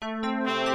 Música